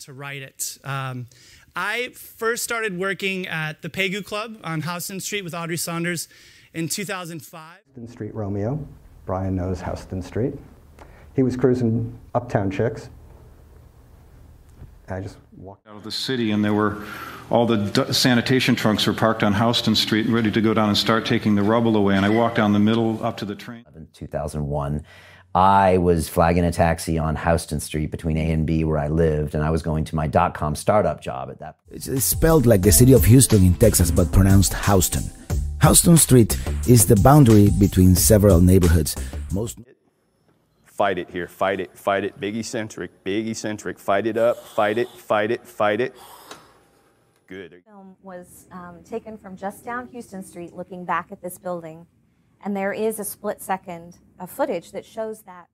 to write it. Um, I first started working at the Pegu Club on Houston Street with Audrey Saunders in 2005. Houston Street Romeo. Brian knows Houston Street. He was cruising Uptown Chicks. I just walked out of the city, and there were all the d- sanitation trunks were parked on Houston Street, ready to go down and start taking the rubble away. And I walked down the middle up to the train. In 2001, I was flagging a taxi on Houston Street between A and B where I lived, and I was going to my dot com startup job at that. It's spelled like the city of Houston in Texas, but pronounced Houston. Houston Street is the boundary between several neighborhoods. Most fight it here, fight it, fight it, big eccentric, big eccentric, fight it up, fight it, fight it, fight it. Good. film was um, taken from just down Houston Street looking back at this building. And there is a split second of footage that shows that.